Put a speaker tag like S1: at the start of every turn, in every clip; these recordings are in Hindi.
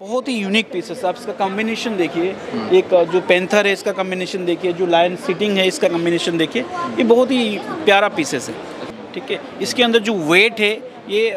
S1: बहुत ही यूनिक पीसेस आप इसका कॉम्बिनेशन देखिए। एक, जो पेंथर है, इसका कॉम्बिनेशन देखिए। जो लायन सिटिंग है, इसका कॉम्बिनेशन देखिए। ये बहुत ही प्यारा पीसेस है। ठीक है? इसके अंदर जो वेट है, ये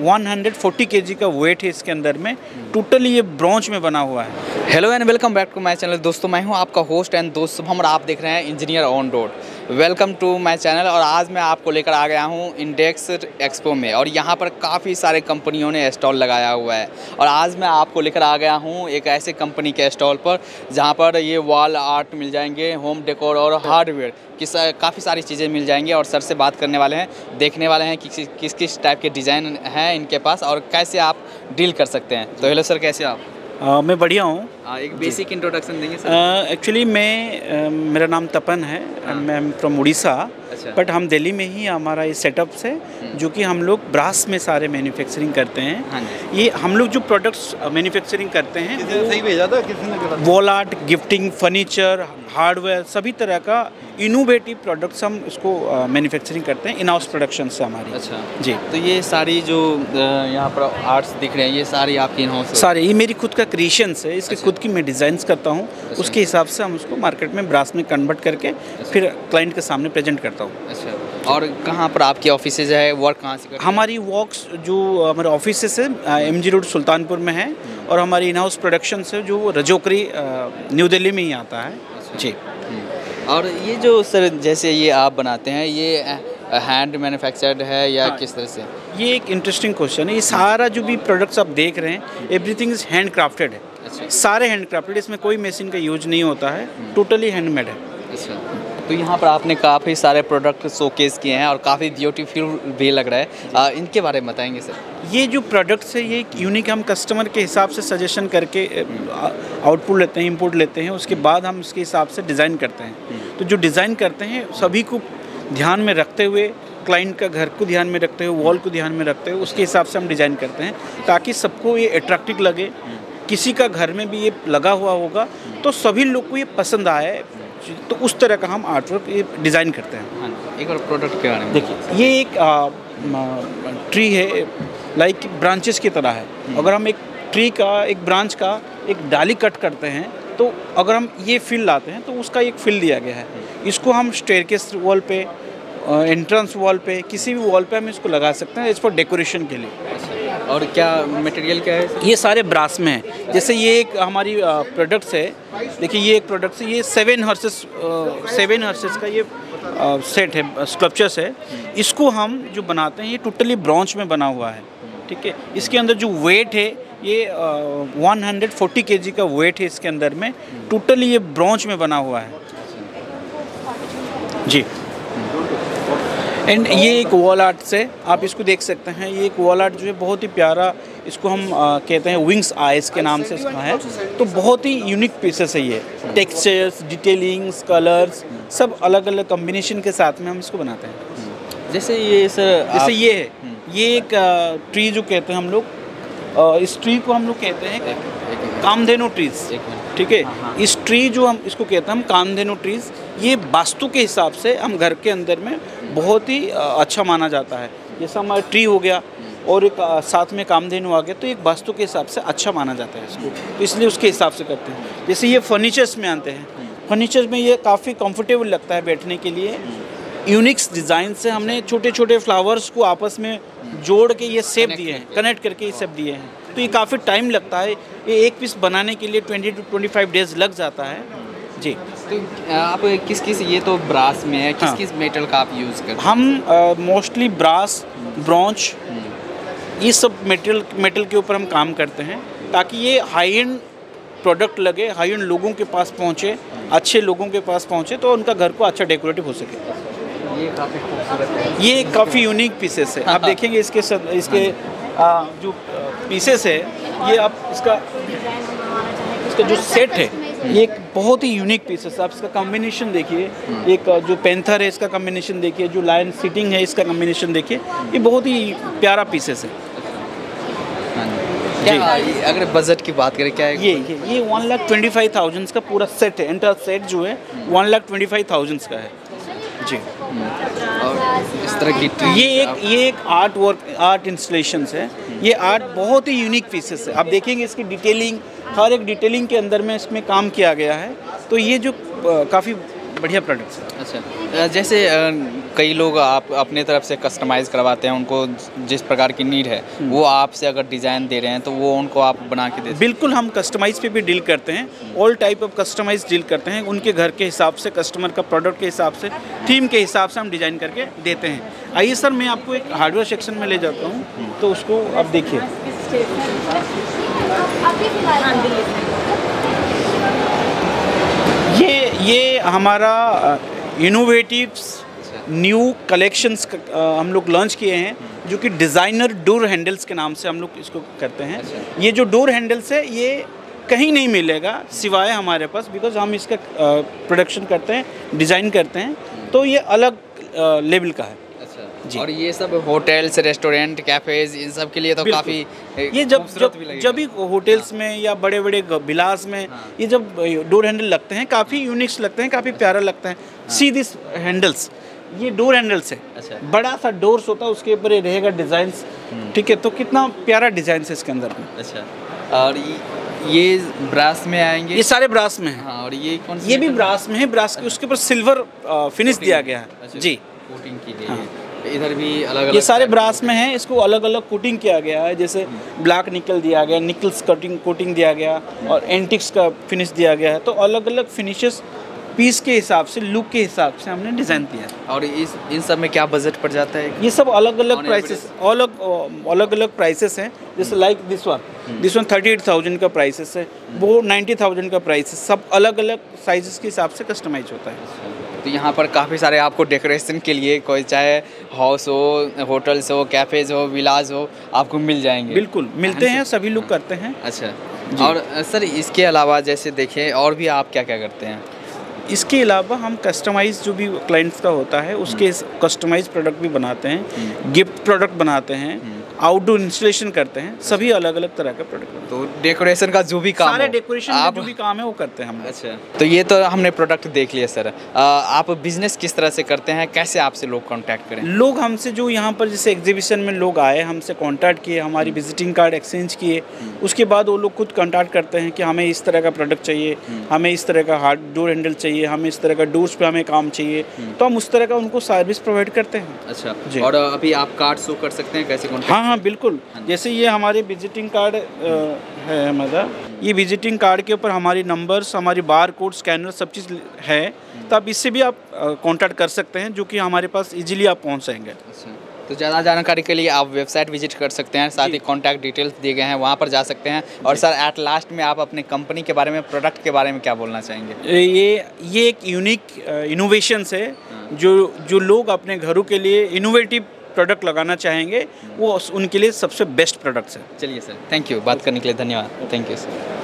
S1: वन हंड्रेड फोर्टी के जी का वेट है इसके अंदर में। टोटली ये ब्रॉन्ज में बना हुआ है।
S2: Hello and welcome back to my channel दोस्तों, मैं हूँ आपका होस्ट एंड दोस्त और आप देख रहे हैं engineer on road welcome to my channel और आज मैं आपको लेकर आ गया हूँ इंडेक्स एक्सपो में और यहाँ पर काफ़ी सारे कंपनियों ने स्टॉल लगाया हुआ है और आज मैं आपको लेकर आ गया हूँ एक ऐसे कंपनी के स्टॉल पर जहाँ पर ये वॉल आर्ट मिल जाएँगे, होम डेकोर और हार्डवेयर किस काफ़ी सारी चीज़ें मिल जाएँगी और सर से बात करने वाले हैं, देखने वाले हैं किस किस टाइप के डिज़ाइन हैं इनके पास और कैसे आप डील कर सकते हैं। तो हेलो सर, कैसे आप?
S1: अ, मैं बढ़िया हूँ।
S2: हाँ, एक बेसिक इंट्रोडक्शन देंगे सर
S1: एक्चुअली मैं अ, मेरा नाम तपन है मैं फ्रॉम उड़ीसा।
S2: अच्छा।
S1: बट हम दिल्ली में ही हमारा ये सेटअप है जो कि हम लोग ब्रास में सारे मैन्युफैक्चरिंग करते
S2: हाँ।
S1: हैं ये हम लोग जो प्रोडक्ट्स मैन्युफैक्चरिंग करते हैं
S3: सही भेजा था किसी ने
S1: wall art gifting furniture hardware सभी तरह का इनोवेटिव प्रोडक्ट्स हम इसको मैन्युफैक्चरिंग करते हैं इन हाउस प्रोडक्शन से हमारी।
S2: अच्छा।
S1: जी।
S2: तो ये सारी जो यहाँ पर आर्ट्स दिख रहे हैं ये सारी आपकी इन हाउस
S1: सारे ये मेरी खुद का क्रिएशंस है इसके
S2: अच्छा।
S1: खुद की मैं डिज़ाइंस करता हूँ उसके हिसाब से हम उसको मार्केट में ब्रास में कन्वर्ट करके फिर क्लाइंट के सामने प्रेजेंट करता हूँ।
S2: अच्छा। और कहाँ पर आपके ऑफ़िस है? वर्क कहाँ से करते
S1: हमारी वॉक्स जो हमारे ऑफ़िस है एम जी रोड सुल्तानपुर में है और हमारी इन हाउस प्रोडक्शन है जो रजोकरी न्यू दिल्ली में ही आता है। जी।
S2: हम्म। और ये जो सर जैसे ये आप बनाते हैं ये हैंड मैन्युफैक्चर्ड है या
S1: हाँ।
S2: किस तरह से?
S1: ये एक इंटरेस्टिंग क्वेश्चन है। ये सारा जो भी प्रोडक्ट्स आप देख रहे हैं एवरीथिंग इज़ हैंड क्राफ्टेड है।
S2: अच्छा।
S1: सारे हैंड क्राफ्टेड इसमें कोई मशीन का यूज़ नहीं होता है। टोटली हैंडमेड है।
S2: अच्छा। तो यहाँ पर आपने काफ़ी सारे प्रोडक्ट शोकेस किए हैं और काफ़ी ब्यूटीफुल भी लग रहा है। अ, इनके बारे में बताएँगे सर।
S1: ये जो प्रोडक्ट्स है ये एक यूनिक हम कस्टमर के हिसाब से सजेशन करके आउटपुट लेते हैं इनपुट लेते हैं उसके बाद हम उसके हिसाब से डिज़ाइन करते हैं। तो जो डिज़ाइन करते हैं सभी को ध्यान में रखते हुए क्लाइंट का घर को ध्यान में रखते हुए वॉल को ध्यान में रखते हुए उसके हिसाब से हम डिज़ाइन करते हैं ताकि सबको ये अट्रैक्टिव लगे। किसी का घर में भी ये लगा हुआ होगा तो सभी लोग को ये पसंद आए तो उस तरह का हम आर्टवर्क ये डिज़ाइन करते हैं।
S2: हाँ एक और प्रोडक्ट के बारे में
S1: देखिए ये एक आ, ट्री है लाइक ब्रांचेस की तरह है। अगर हम एक ट्री का एक ब्रांच का एक डाली कट करते हैं तो अगर हम ये फिल लाते हैं तो उसका एक फिल दिया गया है। इसको हम स्टेयरकेस वॉल पे एंट्रेंस वॉल पे किसी भी वॉल पे हम इसको लगा सकते हैं इस फॉर डेकोरेशन के लिए।
S2: और क्या मटेरियल क्या है?
S1: ये सारे ब्रास में है। जैसे ये एक हमारी प्रोडक्ट्स है। देखिए ये एक प्रोडक्ट्स है। ये सेवन हर्सेस सेवन हर्सेस का ये सेट है स्कल्पचर्स है। इसको हम जो बनाते हैं ये टोटली ब्रॉन्ज में बना हुआ है। ठीक है? इसके अंदर जो वेट है ये वन हंड्रेड फोर्टी के जी का वेट है इसके अंदर में। टोटली ये ब्रॉन्च में बना हुआ है। जी। एंड ये एक वॉल आर्ट से आप इसको देख सकते हैं। ये एक वॉल आर्ट जो है बहुत ही प्यारा इसको हम आ, कहते हैं विंग्स आइस के नाम से इसका है। तो बहुत ही यूनिक पीसेस है ये। टेक्सचर्स डिटेलिंग्स कलर्स सब अलग अलग कॉम्बिनेशन के साथ में हम इसको बनाते हैं।
S2: जैसे ये सर
S1: जैसे ये है। ये एक ट्री जो कहते हैं हम लोग इस ट्री को हम लोग कहते हैं कामधेनु ट्रीज ठीक है?
S2: हाँ, हाँ।
S1: इस ट्री जो हम इसको कहते हैं हम कामधेनु ट्रीज ये वास्तु के हिसाब से हम घर के अंदर में बहुत ही अच्छा माना जाता है। जैसा हमारा ट्री हो गया और एक साथ में कामधेनु आ गया तो एक वास्तु के हिसाब से अच्छा माना जाता है इसको। तो इसलिए उसके हिसाब से करते हैं। जैसे ये फर्नीचर्स में आते हैं। फर्नीचर में ये काफ़ी कंफर्टेबल लगता है बैठने के लिए। यूनिक्स डिज़ाइन से हमने छोटे छोटे फ्लावर्स को आपस में जोड़ के ये सेप दिए हैं कनेक्ट करके ये सेप दिए हैं। तो ये काफ़ी टाइम लगता है। ये एक पीस बनाने के लिए twenty to twenty five days लग जाता है। जी।
S2: तो आप किस किस ये तो ब्रास में है। किस
S1: हाँ।
S2: किस मेटल का आप यूज़ करते
S1: हम मोस्टली ब्रास ब्रॉन्च ये सब मेटल मेटल के ऊपर हम काम करते हैं ताकि ये हाई एंड प्रोडक्ट लगे हाई एंड लोगों के पास पहुँचे अच्छे लोगों के पास पहुँचे तो उनका घर को अच्छा डेकोरेटिव हो सके।
S2: ये काफ़ी खूबसूरत है।
S1: ये काफ़ी यूनिक पीसेस है। आप देखेंगे इसके सब इसके आ, जो पीसेस है ये आप इसका इसका जो सेट है ये एक बहुत ही यूनिक पीसेस है। आप इसका कॉम्बिनेशन देखिए। एक जो पेंथर है इसका कॉम्बिनेशन देखिए। जो लायन सिटिंग है इसका कॉम्बिनेशन देखिए। ये बहुत ही प्यारा पीसेस है।
S2: हाँ जी। क्या अगर बजट की बात करें क्या है
S1: ये ये ये one lakh twenty five thousands का पूरा सेट है। एंटर सेट जो है one lakh twenty five thousand का है। जी
S2: और इस तरह की
S1: ये एक ये एक आर्ट वर्क आर्ट इंस्टॉलेशन है। ये आर्ट बहुत ही यूनिक पीसेस है। आप देखेंगे इसकी डिटेलिंग हर एक डिटेलिंग के अंदर में इसमें काम किया गया है। तो ये जो काफ़ी बढ़िया प्रोडक्ट्स
S2: अच्छा। जैसे कई लोग आप अपने तरफ़ से कस्टमाइज़ करवाते हैं उनको जिस प्रकार की नीड है
S1: हम्म।
S2: वो आपसे अगर डिज़ाइन दे रहे हैं तो वो उनको आप बना के दे
S1: बिल्कुल हम कस्टमाइज पे भी डील करते हैं। All type of customize deal करते हैं। उनके घर के हिसाब से कस्टमर का प्रोडक्ट के हिसाब से थीम के हिसाब से हम डिज़ाइन करके देते हैं। आइए सर मैं आपको एक हार्डवेयर सेक्शन में ले जाता हूँ तो उसको आप देखिए। ये हमारा इनोवेटिव्स न्यू कलेक्शंस हम लोग लॉन्च किए हैं जो कि डिज़ाइनर डोर हैंडल्स के नाम से हम लोग इसको करते हैं
S2: अच्छा।
S1: ये जो डोर हैंडल्स है ये कहीं नहीं मिलेगा सिवाय हमारे पास बिकॉज़ हम इसका प्रोडक्शन करते हैं डिज़ाइन करते हैं तो ये अलग लेवल का है।
S2: और ये सब होटल्स रेस्टोरेंट कैफेज इन सब के लिए तो काफ़ी
S1: ये जब जब जब भी होटल्स में या बड़े बड़े विलास में
S2: हाँ।
S1: ये जब डोर हैंडल लगते हैं काफ़ी यूनिक्स लगते हैं काफ़ी प्यारा लगता है। सी दिस हैंडल्स ये डोर हैंडल्स है।
S2: अच्छा।
S1: बड़ा सा डोर्स होता है उसके ऊपर ये रहेगा डिज़ाइन
S2: हम्म।
S1: ठीक है तो कितना प्यारा डिज़ाइन है इसके अंदर।
S2: अच्छा। और ये, ब्रास में आएँगे?
S1: ये सारे ब्रास में है।
S2: हाँ और ये कौन
S1: ये भी ब्रास में है ब्रास के उसके ऊपर सिल्वर फिनिश दिया गया है।
S2: अच्छा,
S1: जी।
S2: कोटिंग की।
S1: है।
S2: इधर भी अलग अलग
S1: ये सारे ब्रास में हैं इसको अलग अलग कोटिंग किया गया है जैसे ब्लैक निकल दिया गया निकल्स कटिंग कोटिंग दिया गया और एंटिक्स का फिनिश दिया गया है। तो अलग अलग फिनिशेस पीस के हिसाब से लुक के हिसाब से हमने डिज़ाइन दिया
S2: और इस इन सब में क्या बजट पड़ जाता है?
S1: ये सब अलग अलग प्राइसेस अलग अलग अलग प्राइसेस हैं जैसे like this one this one thirty eight thousand का प्राइसेस है वो नाइन्टी थाउज़ेंड का प्राइस है सब अलग अलग साइजेस के हिसाब से कस्टमाइज होता है।
S2: तो यहाँ पर काफ़ी सारे आपको डेकोरेशन के लिए कोई चाहे हाउस हो होटल्स हो कैफ़ेज हो विलाज हो आपको मिल जाएँगे।
S1: बिल्कुल मिलते हैं सभी लोग करते हैं।
S2: अच्छा। और सर इसके अलावा जैसे देखें और भी आप क्या क्या करते हैं?
S1: इसके अलावा हम कस्टमाइज जो भी क्लाइंट्स का होता है उसके कस्टमाइज प्रोडक्ट भी बनाते हैं गिफ्ट प्रोडक्ट बनाते हैं आउटडोर इंस्टॉलेशन करते हैं सभी अलग अलग तरह के प्रोडक्ट
S2: तो डेकोरेशन का जो भी काम
S1: सारे डेकोरेशन
S2: आप
S1: जो भी काम है वो करते हैं हम
S2: अच्छा तो ये तो हमने प्रोडक्ट देख लिया सर आप बिज़नेस किस तरह से करते हैं? कैसे आपसे लोग कांटेक्ट करें?
S1: लोग हमसे जो यहाँ पर जैसे एग्जीबिशन में लोग आए हमसे कांटेक्ट किए हमारी विजिटिंग कार्ड एक्सचेंज किए उसके बाद वो लोग खुद कांटेक्ट करते हैं कि हमें इस तरह का प्रोडक्ट चाहिए हमें इस तरह का हार्ड डोर हैंडल चाहिए हमें इस तरह का डोर्स पे हमें काम चाहिए तो हम उस तरह का उनको सर्विस प्रोवाइड करते हैं।
S2: अच्छा
S1: जी।
S2: और अभी आप कार्ड शो कर सकते हैं कैसे कॉन्टेक्ट
S1: हाँ हाँ बिल्कुल। जैसे ये हमारे विजिटिंग कार्ड है हमारा ये विजिटिंग कार्ड के ऊपर हमारी नंबर्स हमारी बार कोड स्कैनर सब चीज़ है। तो आप इससे भी आप कांटेक्ट कर सकते हैं जो कि हमारे पास इजीली आप पहुँच जाएँगे।
S2: अच्छा। तो ज़्यादा जानकारी के लिए आप वेबसाइट विज़िट कर सकते हैं साथ ही कॉन्टैक्ट डिटेल्स दिए गए हैं वहाँ पर जा सकते हैं। और सर एट लास्ट में आप अपनी कंपनी के बारे में प्रोडक्ट के बारे में क्या बोलना चाहेंगे?
S1: ये ये एक यूनिक इनोवेशंस है जो जो लोग अपने घरों के लिए इनोवेटिव प्रोडक्ट लगाना चाहेंगे वो उनके लिए सबसे बेस्ट प्रोडक्ट्स है।
S2: चलिए सर थैंक यू बात करने के लिए धन्यवाद। Thank you sir